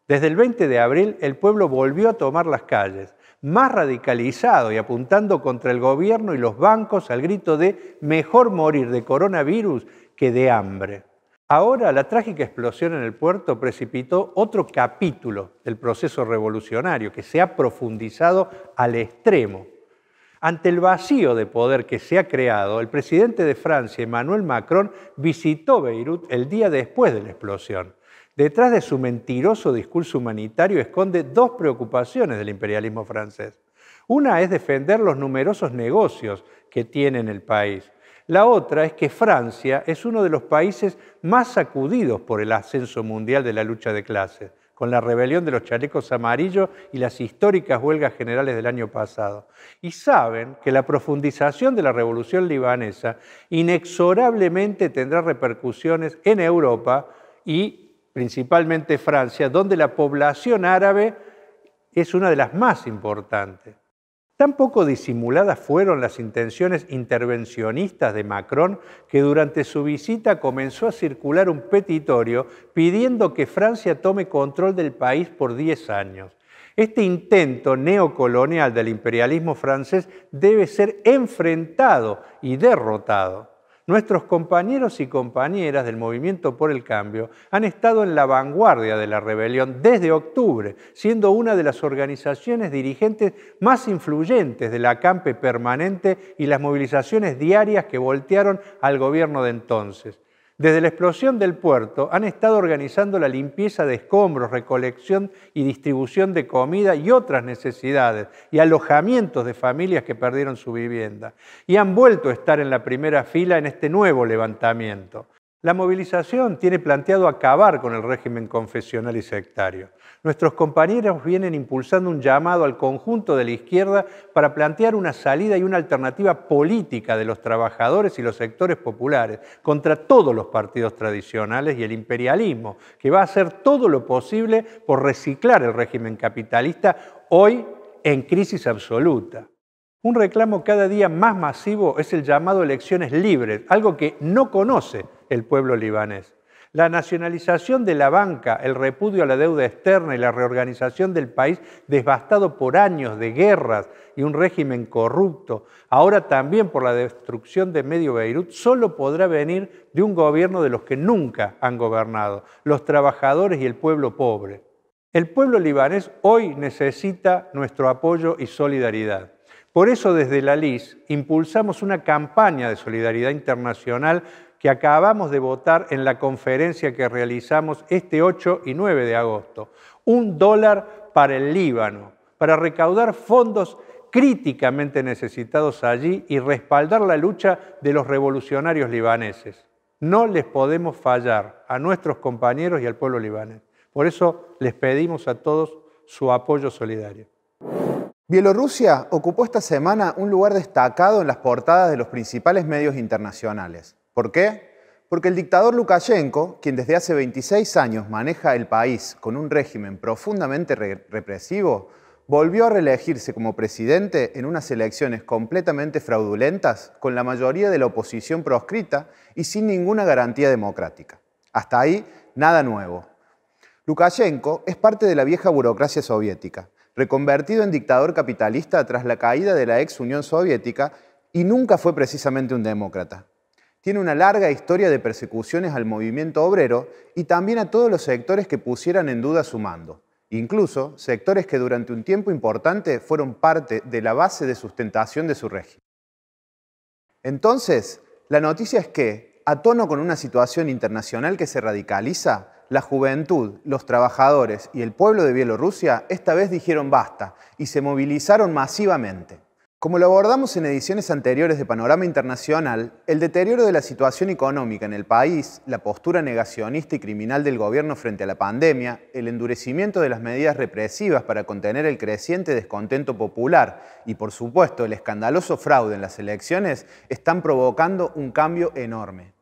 Desde el 20 de abril, el pueblo volvió a tomar las calles, más radicalizado y apuntando contra el gobierno y los bancos al grito de mejor morir de coronavirus que de hambre. Ahora la trágica explosión en el puerto precipitó otro capítulo del proceso revolucionario que se ha profundizado al extremo. Ante el vacío de poder que se ha creado, el presidente de Francia, Emmanuel Macron, visitó Beirut el día después de la explosión. Detrás de su mentiroso discurso humanitario esconde dos preocupaciones del imperialismo francés. Una es defender los numerosos negocios que tiene en el país la otra es que Francia es uno de los países más sacudidos por el ascenso mundial de la lucha de clases, con la rebelión de los chalecos amarillos y las históricas huelgas generales del año pasado. Y saben que la profundización de la revolución libanesa inexorablemente tendrá repercusiones en Europa y principalmente Francia, donde la población árabe es una de las más importantes. Tan poco disimuladas fueron las intenciones intervencionistas de Macron que durante su visita comenzó a circular un petitorio pidiendo que Francia tome control del país por 10 años. Este intento neocolonial del imperialismo francés debe ser enfrentado y derrotado. Nuestros compañeros y compañeras del Movimiento por el Cambio han estado en la vanguardia de la rebelión desde octubre, siendo una de las organizaciones dirigentes más influyentes de la acampe permanente y las movilizaciones diarias que voltearon al gobierno de entonces. Desde la explosión del puerto han estado organizando la limpieza de escombros, recolección y distribución de comida y otras necesidades y alojamientos de familias que perdieron su vivienda. Y han vuelto a estar en la primera fila en este nuevo levantamiento. La movilización tiene planteado acabar con el régimen confesional y sectario. Nuestros compañeros vienen impulsando un llamado al conjunto de la izquierda para plantear una salida y una alternativa política de los trabajadores y los sectores populares contra todos los partidos tradicionales y el imperialismo, que va a hacer todo lo posible por reciclar el régimen capitalista hoy en crisis absoluta. Un reclamo cada día más masivo es el llamado elecciones libres, algo que no conoce el pueblo libanés. La nacionalización de la banca, el repudio a la deuda externa y la reorganización del país devastado por años de guerras y un régimen corrupto, ahora también por la destrucción de medio Beirut, solo podrá venir de un gobierno de los que nunca han gobernado, los trabajadores y el pueblo pobre. El pueblo libanés hoy necesita nuestro apoyo y solidaridad. Por eso desde la LIS impulsamos una campaña de solidaridad internacional que acabamos de votar en la conferencia que realizamos este 8 y 9 de agosto. Un dólar para el Líbano, para recaudar fondos críticamente necesitados allí y respaldar la lucha de los revolucionarios libaneses. No les podemos fallar a nuestros compañeros y al pueblo libanés. Por eso les pedimos a todos su apoyo solidario. Bielorrusia ocupó esta semana un lugar destacado en las portadas de los principales medios internacionales. ¿Por qué? Porque el dictador Lukashenko, quien desde hace 26 años maneja el país con un régimen profundamente represivo, volvió a reelegirse como presidente en unas elecciones completamente fraudulentas, con la mayoría de la oposición proscrita y sin ninguna garantía democrática. Hasta ahí, nada nuevo. Lukashenko es parte de la vieja burocracia soviética, reconvertido en dictador capitalista tras la caída de la ex Unión Soviética y nunca fue precisamente un demócrata tiene una larga historia de persecuciones al movimiento obrero y también a todos los sectores que pusieran en duda su mando, incluso sectores que durante un tiempo importante fueron parte de la base de sustentación de su régimen. Entonces, la noticia es que, a tono con una situación internacional que se radicaliza, la juventud, los trabajadores y el pueblo de Bielorrusia esta vez dijeron basta y se movilizaron masivamente. Como lo abordamos en ediciones anteriores de Panorama Internacional, el deterioro de la situación económica en el país, la postura negacionista y criminal del gobierno frente a la pandemia, el endurecimiento de las medidas represivas para contener el creciente descontento popular y, por supuesto, el escandaloso fraude en las elecciones están provocando un cambio enorme.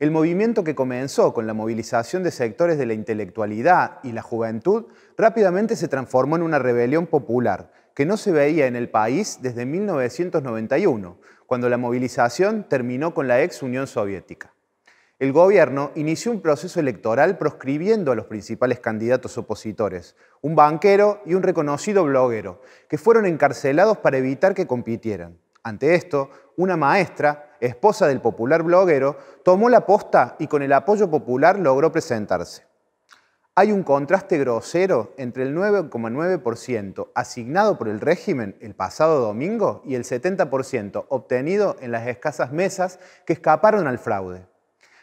El movimiento que comenzó con la movilización de sectores de la intelectualidad y la juventud rápidamente se transformó en una rebelión popular que no se veía en el país desde 1991, cuando la movilización terminó con la ex Unión Soviética. El gobierno inició un proceso electoral proscribiendo a los principales candidatos opositores, un banquero y un reconocido bloguero, que fueron encarcelados para evitar que compitieran. Ante esto, una maestra, esposa del popular bloguero, tomó la posta y con el apoyo popular logró presentarse hay un contraste grosero entre el 9,9% asignado por el régimen el pasado domingo y el 70% obtenido en las escasas mesas que escaparon al fraude.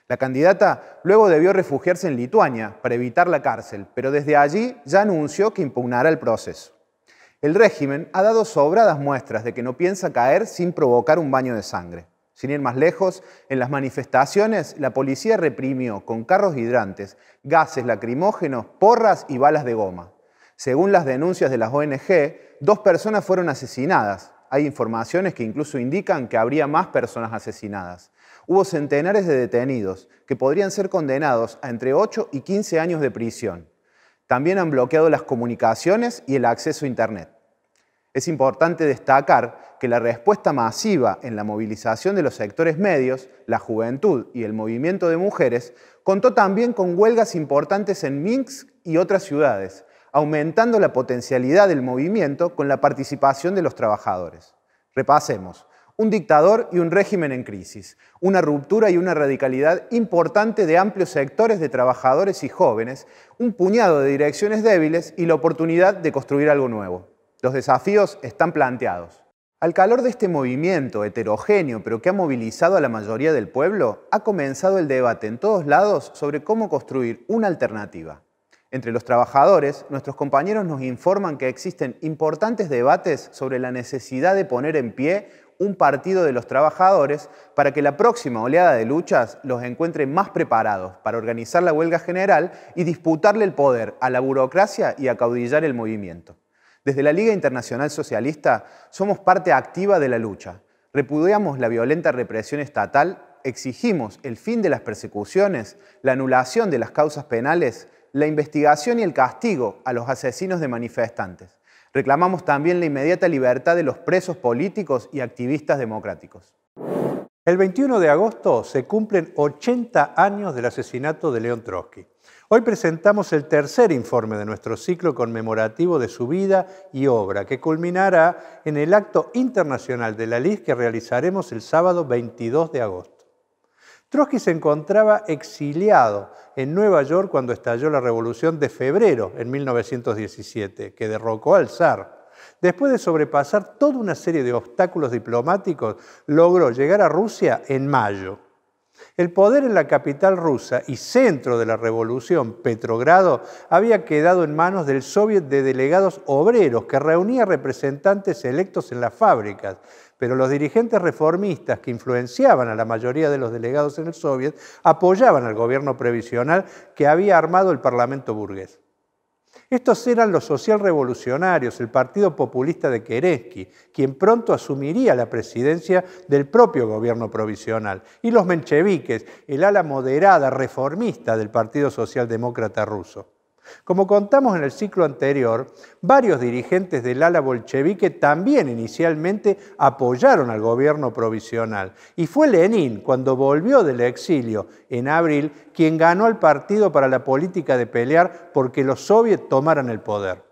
La candidata luego debió refugiarse en Lituania para evitar la cárcel, pero desde allí ya anunció que impugnará el proceso. El régimen ha dado sobradas muestras de que no piensa caer sin provocar un baño de sangre. Sin ir más lejos, en las manifestaciones la policía reprimió con carros hidrantes, gases lacrimógenos, porras y balas de goma. Según las denuncias de las ONG, dos personas fueron asesinadas. Hay informaciones que incluso indican que habría más personas asesinadas. Hubo centenares de detenidos que podrían ser condenados a entre 8 y 15 años de prisión. También han bloqueado las comunicaciones y el acceso a Internet. Es importante destacar que la respuesta masiva en la movilización de los sectores medios, la juventud y el movimiento de mujeres contó también con huelgas importantes en Minsk y otras ciudades, aumentando la potencialidad del movimiento con la participación de los trabajadores. Repasemos. Un dictador y un régimen en crisis, una ruptura y una radicalidad importante de amplios sectores de trabajadores y jóvenes, un puñado de direcciones débiles y la oportunidad de construir algo nuevo. Los desafíos están planteados. Al calor de este movimiento heterogéneo, pero que ha movilizado a la mayoría del pueblo, ha comenzado el debate en todos lados sobre cómo construir una alternativa. Entre los trabajadores, nuestros compañeros nos informan que existen importantes debates sobre la necesidad de poner en pie un partido de los trabajadores para que la próxima oleada de luchas los encuentre más preparados para organizar la huelga general y disputarle el poder a la burocracia y acaudillar el movimiento. Desde la Liga Internacional Socialista somos parte activa de la lucha. Repudiamos la violenta represión estatal, exigimos el fin de las persecuciones, la anulación de las causas penales, la investigación y el castigo a los asesinos de manifestantes. Reclamamos también la inmediata libertad de los presos políticos y activistas democráticos. El 21 de agosto se cumplen 80 años del asesinato de León Trotsky. Hoy presentamos el tercer informe de nuestro ciclo conmemorativo de su vida y obra, que culminará en el acto internacional de la LIS que realizaremos el sábado 22 de agosto. Trotsky se encontraba exiliado en Nueva York cuando estalló la Revolución de Febrero en 1917, que derrocó al zar Después de sobrepasar toda una serie de obstáculos diplomáticos, logró llegar a Rusia en mayo. El poder en la capital rusa y centro de la revolución, Petrogrado, había quedado en manos del Soviet de Delegados Obreros, que reunía representantes electos en las fábricas. Pero los dirigentes reformistas que influenciaban a la mayoría de los delegados en el Soviet apoyaban al gobierno previsional que había armado el Parlamento burgués. Estos eran los socialrevolucionarios, el Partido Populista de Kerensky, quien pronto asumiría la presidencia del propio gobierno provisional, y los mencheviques, el ala moderada reformista del Partido Socialdemócrata ruso. Como contamos en el ciclo anterior, varios dirigentes del ala bolchevique también inicialmente apoyaron al gobierno provisional. Y fue Lenin, cuando volvió del exilio en abril, quien ganó al partido para la política de pelear porque los soviets tomaran el poder.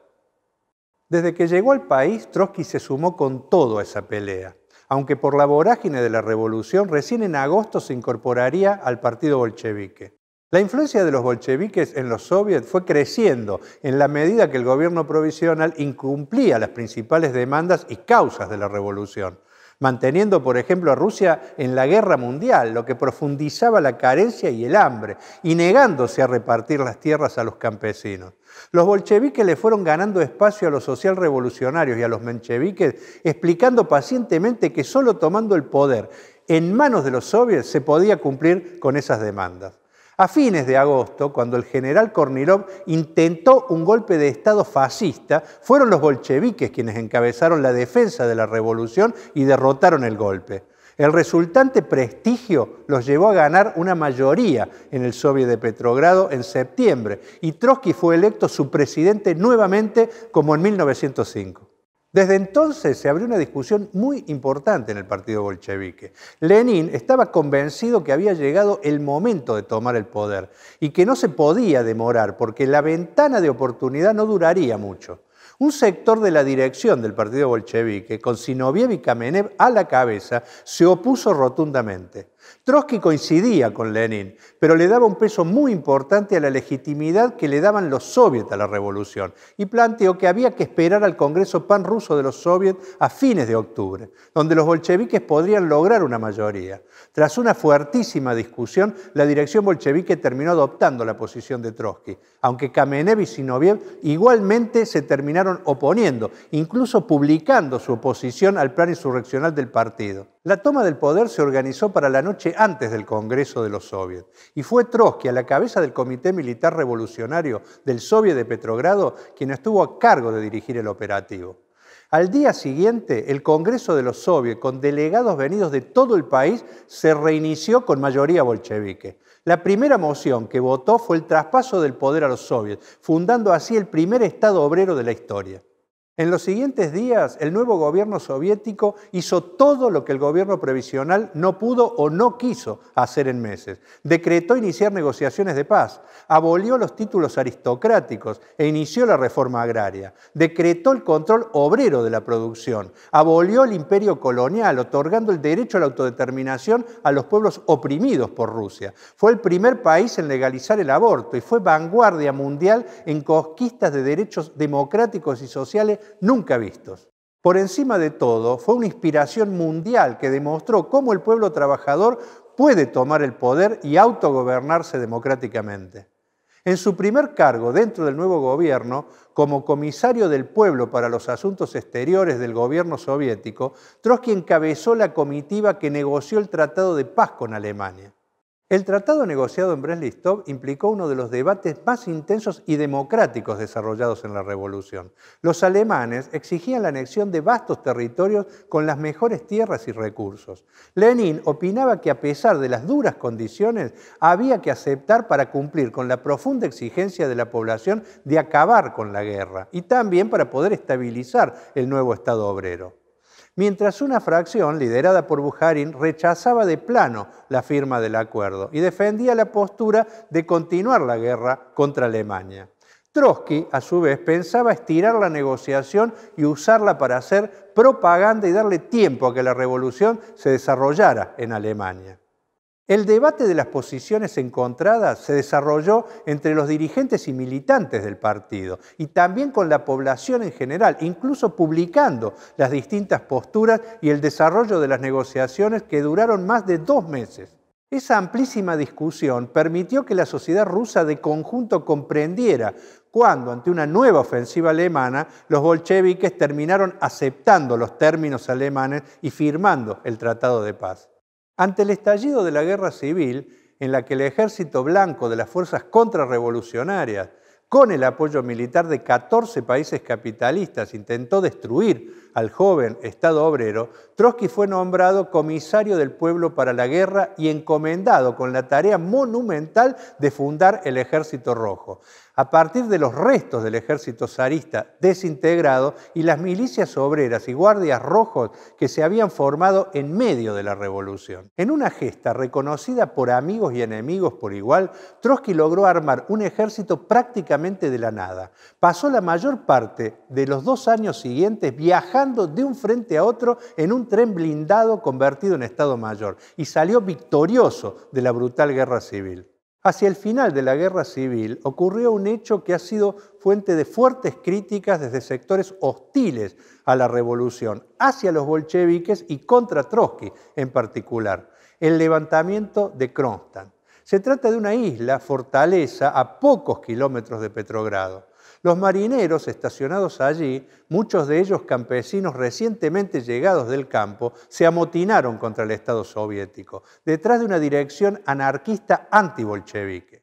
Desde que llegó al país, Trotsky se sumó con todo a esa pelea, aunque por la vorágine de la revolución recién en agosto se incorporaría al partido bolchevique. La influencia de los bolcheviques en los soviets fue creciendo en la medida que el gobierno provisional incumplía las principales demandas y causas de la revolución, manteniendo, por ejemplo, a Rusia en la guerra mundial, lo que profundizaba la carencia y el hambre, y negándose a repartir las tierras a los campesinos. Los bolcheviques le fueron ganando espacio a los socialrevolucionarios y a los mencheviques, explicando pacientemente que solo tomando el poder en manos de los soviets se podía cumplir con esas demandas. A fines de agosto, cuando el general Kornilov intentó un golpe de Estado fascista, fueron los bolcheviques quienes encabezaron la defensa de la revolución y derrotaron el golpe. El resultante prestigio los llevó a ganar una mayoría en el Soviet de Petrogrado en septiembre y Trotsky fue electo su presidente nuevamente como en 1905. Desde entonces se abrió una discusión muy importante en el partido bolchevique. Lenin estaba convencido que había llegado el momento de tomar el poder y que no se podía demorar porque la ventana de oportunidad no duraría mucho. Un sector de la dirección del partido bolchevique, con Sinoviev y Kamenev a la cabeza, se opuso rotundamente. Trotsky coincidía con Lenin, pero le daba un peso muy importante a la legitimidad que le daban los soviets a la revolución y planteó que había que esperar al Congreso pan-ruso de los soviets a fines de octubre, donde los bolcheviques podrían lograr una mayoría. Tras una fuertísima discusión, la dirección bolchevique terminó adoptando la posición de Trotsky, aunque Kamenev y Sinoviev igualmente se terminaron oponiendo, incluso publicando su oposición al plan insurreccional del partido. La toma del poder se organizó para la noche antes del Congreso de los Soviets y fue Trotsky, a la cabeza del Comité Militar Revolucionario del Soviet de Petrogrado, quien estuvo a cargo de dirigir el operativo. Al día siguiente, el Congreso de los Soviets, con delegados venidos de todo el país, se reinició con mayoría bolchevique. La primera moción que votó fue el traspaso del poder a los soviets, fundando así el primer Estado obrero de la historia. En los siguientes días, el nuevo gobierno soviético hizo todo lo que el gobierno previsional no pudo o no quiso hacer en meses. Decretó iniciar negociaciones de paz, abolió los títulos aristocráticos e inició la reforma agraria. Decretó el control obrero de la producción, abolió el imperio colonial, otorgando el derecho a la autodeterminación a los pueblos oprimidos por Rusia. Fue el primer país en legalizar el aborto y fue vanguardia mundial en conquistas de derechos democráticos y sociales nunca vistos. Por encima de todo, fue una inspiración mundial que demostró cómo el pueblo trabajador puede tomar el poder y autogobernarse democráticamente. En su primer cargo dentro del nuevo gobierno, como comisario del pueblo para los asuntos exteriores del gobierno soviético, Trotsky encabezó la comitiva que negoció el Tratado de Paz con Alemania. El tratado negociado en Brest-Litovsk implicó uno de los debates más intensos y democráticos desarrollados en la Revolución. Los alemanes exigían la anexión de vastos territorios con las mejores tierras y recursos. Lenin opinaba que a pesar de las duras condiciones, había que aceptar para cumplir con la profunda exigencia de la población de acabar con la guerra y también para poder estabilizar el nuevo Estado obrero. Mientras una fracción, liderada por Bujarin, rechazaba de plano la firma del acuerdo y defendía la postura de continuar la guerra contra Alemania. Trotsky, a su vez, pensaba estirar la negociación y usarla para hacer propaganda y darle tiempo a que la revolución se desarrollara en Alemania. El debate de las posiciones encontradas se desarrolló entre los dirigentes y militantes del partido y también con la población en general, incluso publicando las distintas posturas y el desarrollo de las negociaciones que duraron más de dos meses. Esa amplísima discusión permitió que la sociedad rusa de conjunto comprendiera cuando, ante una nueva ofensiva alemana, los bolcheviques terminaron aceptando los términos alemanes y firmando el Tratado de Paz. Ante el estallido de la guerra civil, en la que el ejército blanco de las fuerzas contrarrevolucionarias, con el apoyo militar de 14 países capitalistas, intentó destruir al joven Estado obrero, Trotsky fue nombrado comisario del pueblo para la guerra y encomendado con la tarea monumental de fundar el Ejército Rojo a partir de los restos del ejército zarista desintegrado y las milicias obreras y guardias rojos que se habían formado en medio de la revolución. En una gesta reconocida por amigos y enemigos por igual, Trotsky logró armar un ejército prácticamente de la nada. Pasó la mayor parte de los dos años siguientes viajando de un frente a otro en un tren blindado convertido en Estado Mayor y salió victorioso de la brutal guerra civil. Hacia el final de la guerra civil ocurrió un hecho que ha sido fuente de fuertes críticas desde sectores hostiles a la revolución, hacia los bolcheviques y contra Trotsky en particular, el levantamiento de Kronstadt. Se trata de una isla, fortaleza, a pocos kilómetros de Petrogrado. Los marineros estacionados allí, muchos de ellos campesinos recientemente llegados del campo, se amotinaron contra el Estado soviético, detrás de una dirección anarquista antibolchevique.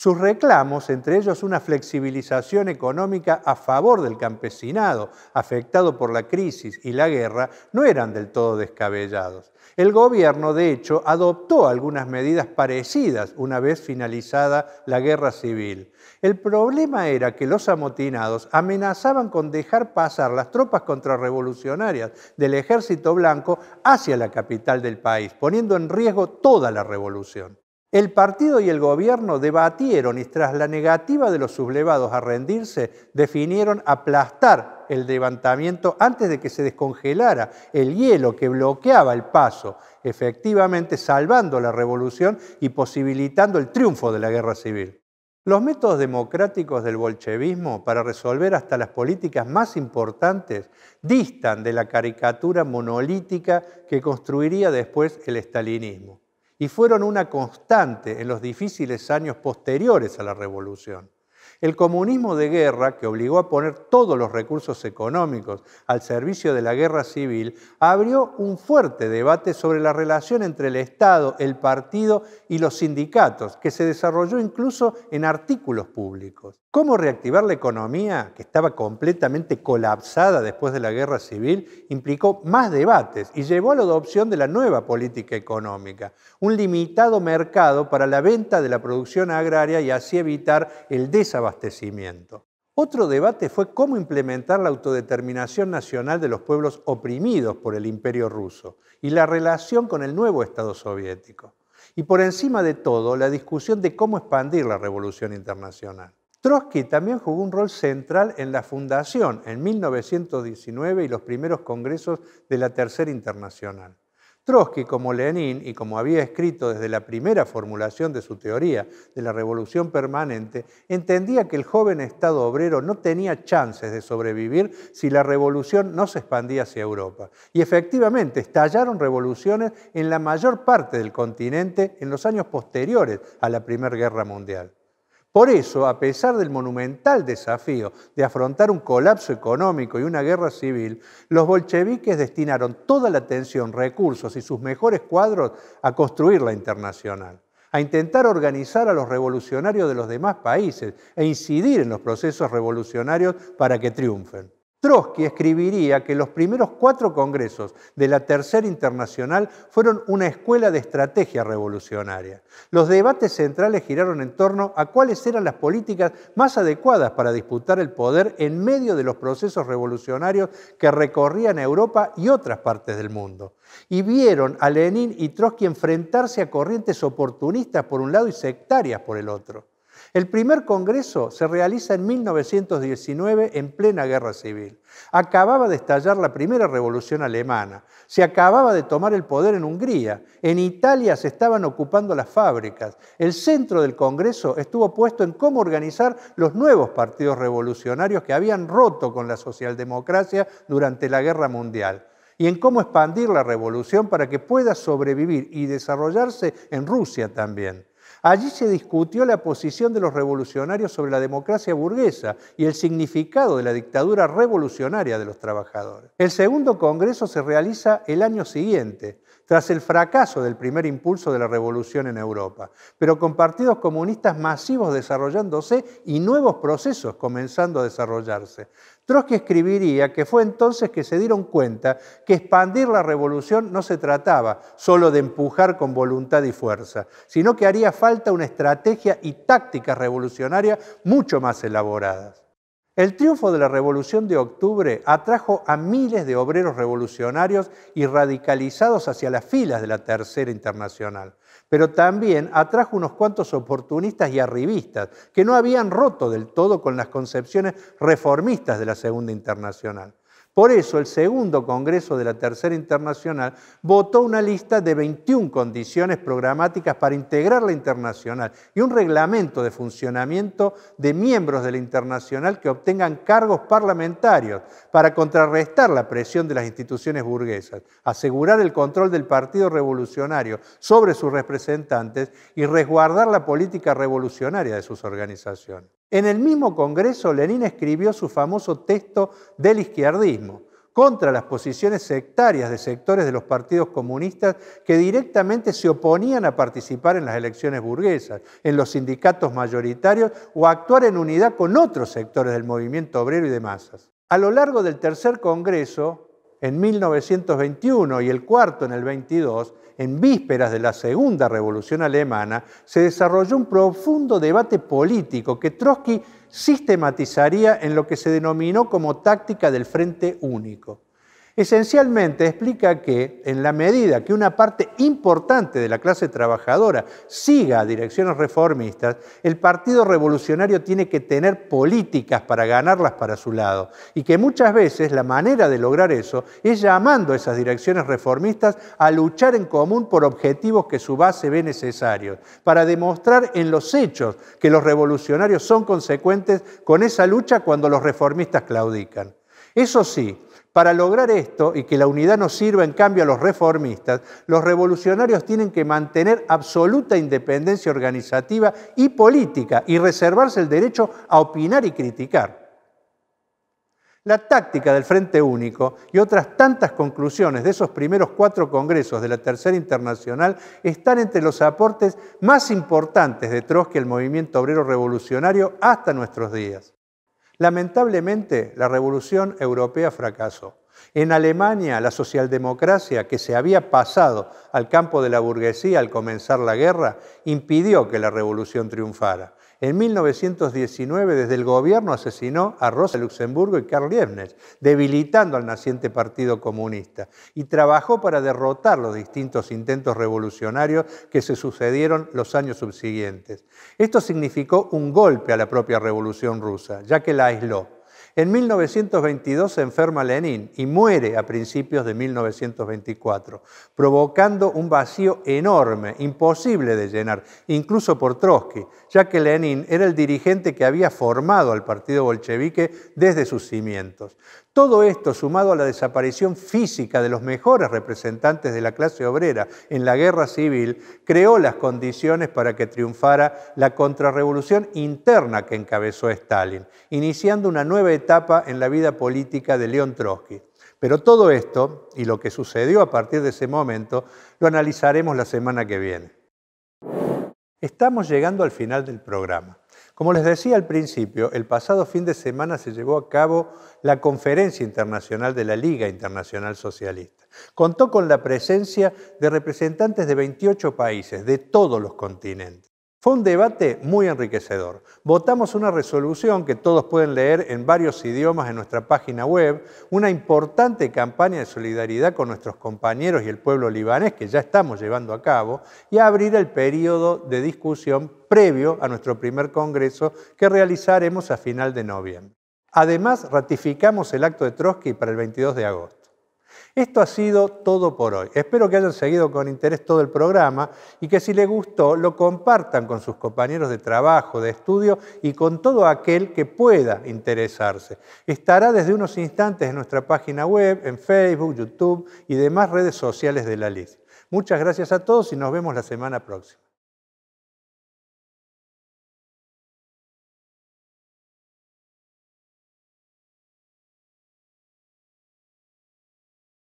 Sus reclamos, entre ellos una flexibilización económica a favor del campesinado afectado por la crisis y la guerra, no eran del todo descabellados. El gobierno, de hecho, adoptó algunas medidas parecidas una vez finalizada la guerra civil. El problema era que los amotinados amenazaban con dejar pasar las tropas contrarrevolucionarias del ejército blanco hacia la capital del país, poniendo en riesgo toda la revolución. El partido y el gobierno debatieron y tras la negativa de los sublevados a rendirse, definieron aplastar el levantamiento antes de que se descongelara el hielo que bloqueaba el paso, efectivamente salvando la revolución y posibilitando el triunfo de la guerra civil. Los métodos democráticos del bolchevismo para resolver hasta las políticas más importantes distan de la caricatura monolítica que construiría después el estalinismo y fueron una constante en los difíciles años posteriores a la revolución. El comunismo de guerra, que obligó a poner todos los recursos económicos al servicio de la guerra civil, abrió un fuerte debate sobre la relación entre el Estado, el partido y los sindicatos, que se desarrolló incluso en artículos públicos. ¿Cómo reactivar la economía, que estaba completamente colapsada después de la guerra civil, implicó más debates y llevó a la adopción de la nueva política económica, un limitado mercado para la venta de la producción agraria y así evitar el desabastecimiento. Otro debate fue cómo implementar la autodeterminación nacional de los pueblos oprimidos por el imperio ruso y la relación con el nuevo Estado soviético. Y por encima de todo, la discusión de cómo expandir la revolución internacional. Trotsky también jugó un rol central en la fundación en 1919 y los primeros congresos de la Tercera Internacional. Trotsky, como Lenin y como había escrito desde la primera formulación de su teoría de la revolución permanente, entendía que el joven Estado obrero no tenía chances de sobrevivir si la revolución no se expandía hacia Europa. Y efectivamente, estallaron revoluciones en la mayor parte del continente en los años posteriores a la Primera Guerra Mundial. Por eso, a pesar del monumental desafío de afrontar un colapso económico y una guerra civil, los bolcheviques destinaron toda la atención, recursos y sus mejores cuadros a construir la internacional, a intentar organizar a los revolucionarios de los demás países e incidir en los procesos revolucionarios para que triunfen. Trotsky escribiría que los primeros cuatro congresos de la Tercera Internacional fueron una escuela de estrategia revolucionaria. Los debates centrales giraron en torno a cuáles eran las políticas más adecuadas para disputar el poder en medio de los procesos revolucionarios que recorrían Europa y otras partes del mundo. Y vieron a Lenin y Trotsky enfrentarse a corrientes oportunistas por un lado y sectarias por el otro. El primer congreso se realiza en 1919 en plena guerra civil. Acababa de estallar la primera revolución alemana, se acababa de tomar el poder en Hungría, en Italia se estaban ocupando las fábricas. El centro del congreso estuvo puesto en cómo organizar los nuevos partidos revolucionarios que habían roto con la socialdemocracia durante la guerra mundial y en cómo expandir la revolución para que pueda sobrevivir y desarrollarse en Rusia también. Allí se discutió la posición de los revolucionarios sobre la democracia burguesa y el significado de la dictadura revolucionaria de los trabajadores. El segundo congreso se realiza el año siguiente, tras el fracaso del primer impulso de la revolución en Europa, pero con partidos comunistas masivos desarrollándose y nuevos procesos comenzando a desarrollarse. Trotsky escribiría que fue entonces que se dieron cuenta que expandir la revolución no se trataba solo de empujar con voluntad y fuerza, sino que haría falta una estrategia y tácticas revolucionarias mucho más elaboradas. El triunfo de la Revolución de Octubre atrajo a miles de obreros revolucionarios y radicalizados hacia las filas de la Tercera Internacional, pero también atrajo unos cuantos oportunistas y arribistas que no habían roto del todo con las concepciones reformistas de la Segunda Internacional. Por eso el segundo Congreso de la Tercera Internacional votó una lista de 21 condiciones programáticas para integrar la Internacional y un reglamento de funcionamiento de miembros de la Internacional que obtengan cargos parlamentarios para contrarrestar la presión de las instituciones burguesas, asegurar el control del Partido Revolucionario sobre sus representantes y resguardar la política revolucionaria de sus organizaciones. En el mismo Congreso, Lenin escribió su famoso texto del izquierdismo contra las posiciones sectarias de sectores de los partidos comunistas que directamente se oponían a participar en las elecciones burguesas, en los sindicatos mayoritarios o a actuar en unidad con otros sectores del movimiento obrero y de masas. A lo largo del tercer Congreso, en 1921 y el cuarto en el 22, en vísperas de la Segunda Revolución Alemana, se desarrolló un profundo debate político que Trotsky sistematizaría en lo que se denominó como táctica del Frente Único. Esencialmente explica que en la medida que una parte importante de la clase trabajadora siga a direcciones reformistas, el Partido Revolucionario tiene que tener políticas para ganarlas para su lado y que muchas veces la manera de lograr eso es llamando a esas direcciones reformistas a luchar en común por objetivos que su base ve necesarios, para demostrar en los hechos que los revolucionarios son consecuentes con esa lucha cuando los reformistas claudican. Eso sí, para lograr esto y que la unidad no sirva en cambio a los reformistas, los revolucionarios tienen que mantener absoluta independencia organizativa y política y reservarse el derecho a opinar y criticar. La táctica del Frente Único y otras tantas conclusiones de esos primeros cuatro congresos de la Tercera Internacional están entre los aportes más importantes de Trotsky al movimiento obrero revolucionario hasta nuestros días. Lamentablemente, la revolución europea fracasó. En Alemania, la socialdemocracia, que se había pasado al campo de la burguesía al comenzar la guerra, impidió que la revolución triunfara. En 1919, desde el gobierno asesinó a Rosa Luxemburgo y Karl Liebknecht, debilitando al naciente Partido Comunista, y trabajó para derrotar los distintos intentos revolucionarios que se sucedieron los años subsiguientes. Esto significó un golpe a la propia revolución rusa, ya que la aisló. En 1922 se enferma Lenin y muere a principios de 1924, provocando un vacío enorme, imposible de llenar, incluso por Trotsky, ya que Lenin era el dirigente que había formado al partido bolchevique desde sus cimientos. Todo esto, sumado a la desaparición física de los mejores representantes de la clase obrera en la guerra civil, creó las condiciones para que triunfara la contrarrevolución interna que encabezó Stalin, iniciando una nueva etapa en la vida política de León Trotsky. Pero todo esto, y lo que sucedió a partir de ese momento, lo analizaremos la semana que viene. Estamos llegando al final del programa. Como les decía al principio, el pasado fin de semana se llevó a cabo la Conferencia Internacional de la Liga Internacional Socialista. Contó con la presencia de representantes de 28 países, de todos los continentes. Fue un debate muy enriquecedor. Votamos una resolución que todos pueden leer en varios idiomas en nuestra página web, una importante campaña de solidaridad con nuestros compañeros y el pueblo libanés que ya estamos llevando a cabo, y abrir el periodo de discusión previo a nuestro primer congreso que realizaremos a final de noviembre. Además, ratificamos el acto de Trotsky para el 22 de agosto. Esto ha sido todo por hoy. Espero que hayan seguido con interés todo el programa y que si les gustó lo compartan con sus compañeros de trabajo, de estudio y con todo aquel que pueda interesarse. Estará desde unos instantes en nuestra página web, en Facebook, YouTube y demás redes sociales de la LIS. Muchas gracias a todos y nos vemos la semana próxima.